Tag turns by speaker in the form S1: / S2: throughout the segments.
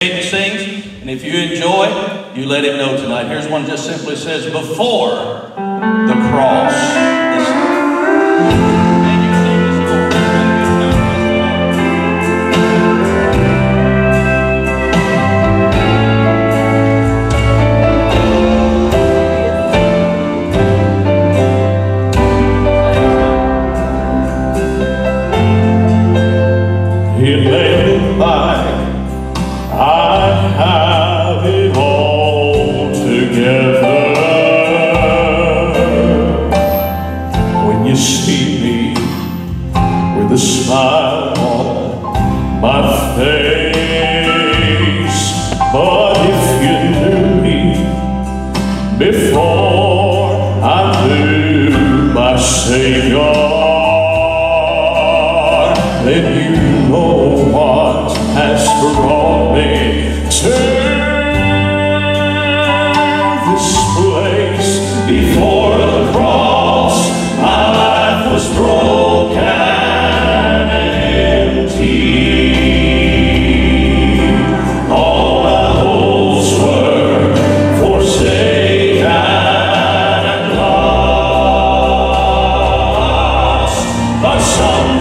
S1: He sings, and if you enjoy, you let him know tonight. Here's one just simply says, Before the cross.
S2: My face, but if you knew me before I knew my Savior, then you know what has brought me to this place. Before the cross, my life was broken empty.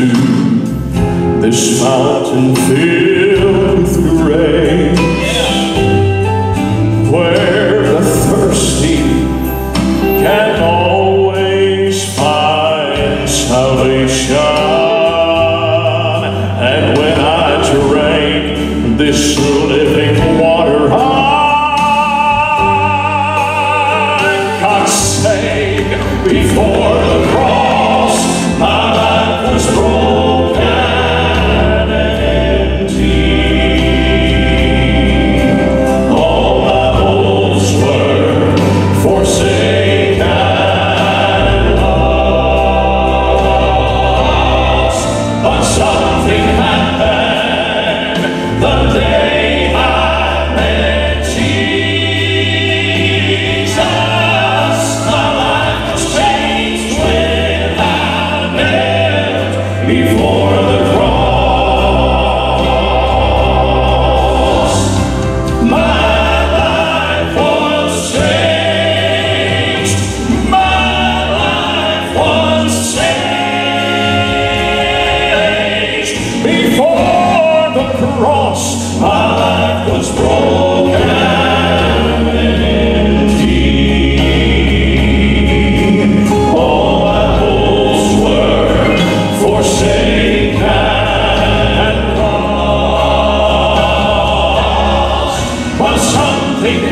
S2: to this mountain filled with grace, where the thirsty can always find salvation. And when I drank this living water, I got saved before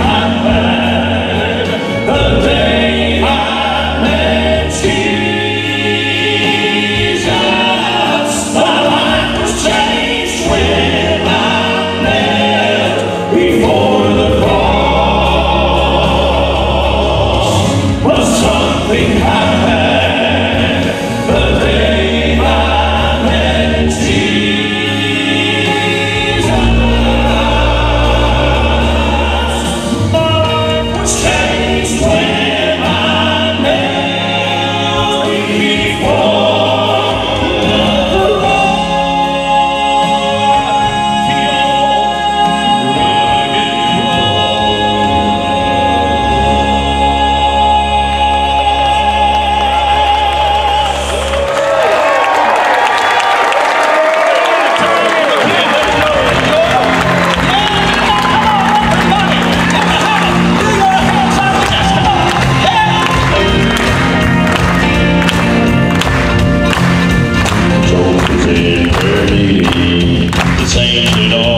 S2: Amber. the Lord.